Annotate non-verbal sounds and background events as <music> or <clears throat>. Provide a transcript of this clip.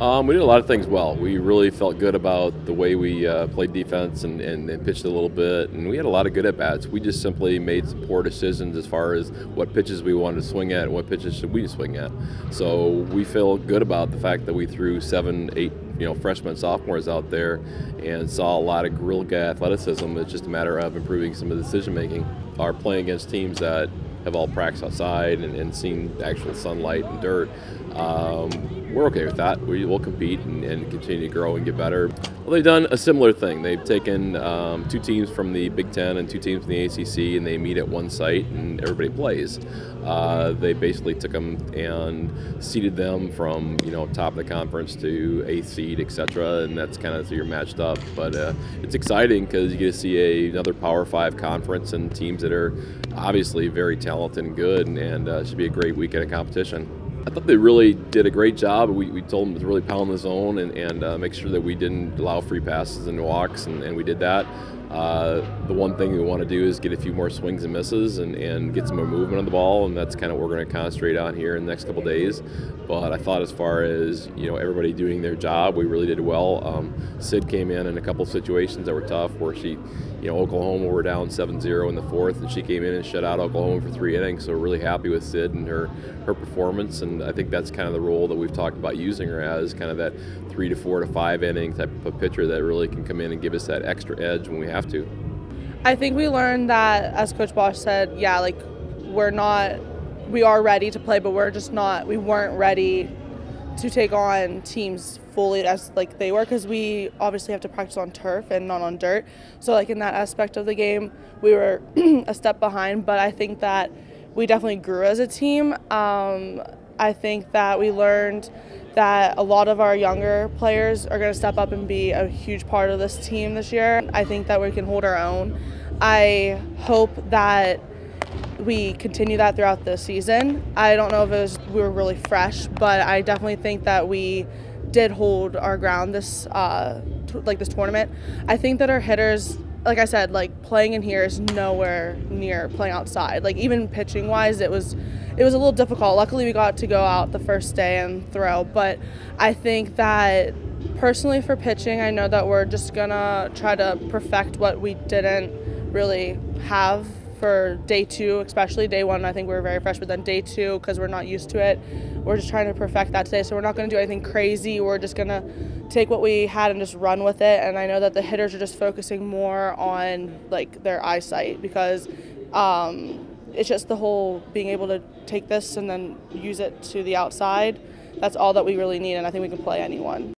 Um, we did a lot of things well. We really felt good about the way we uh, played defense and, and, and, pitched a little bit, and we had a lot of good at bats. We just simply made some poor decisions as far as what pitches we wanted to swing at and what pitches should we swing at. So we feel good about the fact that we threw seven, eight, you know, freshmen, sophomores out there, and saw a lot of real good athleticism. It's just a matter of improving some of the decision making. Our playing against teams that have all practiced outside and, and seen actual sunlight and dirt. Um, we're okay with that. We will compete and, and, continue to grow and get better. Well, they've done a similar thing. They've taken um, two teams from the Big Ten and two teams from the ACC, and they meet at one site, and everybody plays. Uh, they basically took them and seeded them from you know top of the conference to eighth seed, etc. And that's kind of so you're matched up. But uh, it's exciting because you get to see a, another Power Five conference and teams that are obviously very talented and good, and, and uh, should be a great weekend of competition. I thought they really did a great job. We, we told them to really pound the zone and, and uh, make sure that we didn't allow free passes and walks, and, and we did that. Uh, the one thing we want to do is get a few more swings and misses and, and get some more movement on the ball, and that's kind of what we're going to concentrate on here in the next couple days. But I thought as far as you know everybody doing their job, we really did well. Um, Sid came in in a couple situations that were tough, where she, you know, Oklahoma were down 7-0 in the fourth, and she came in and shut out Oklahoma for three innings. So we're really happy with Sid and her her performance, and I think that's kind of the role that we've talked about using her as, kind of that three to four to five inning type of pitcher that really can come in and give us that extra edge when we have to. I think we learned that, as Coach Bosch said, yeah, like we're not we are ready to play, but we're just not. We weren't ready to take on teams fully as like they were because we obviously have to practice on turf and not on dirt. So like in that aspect of the game, we were <clears throat> a step behind. But I think that we definitely grew as a team. Um, I think that we learned that a lot of our younger players are going to step up and be a huge part of this team this year. I think that we can hold our own. I hope that we continue that throughout the season. I don't know if it was we were really fresh, but I definitely think that we did hold our ground this uh, like this tournament. I think that our hitters, like I said, like playing in here is nowhere near playing outside. Like even pitching wise, it was it was a little difficult. Luckily, we got to go out the first day and throw, but I think that personally for pitching, I know that we're just gonna try to perfect what we didn't really have for day two, especially day one. I think we are very fresh, but then day two, because we're not used to it, we're just trying to perfect that today. So we're not going to do anything crazy. We're just going to take what we had and just run with it. And I know that the hitters are just focusing more on like their eyesight because um, it's just the whole being able to take this and then use it to the outside. That's all that we really need, and I think we can play anyone.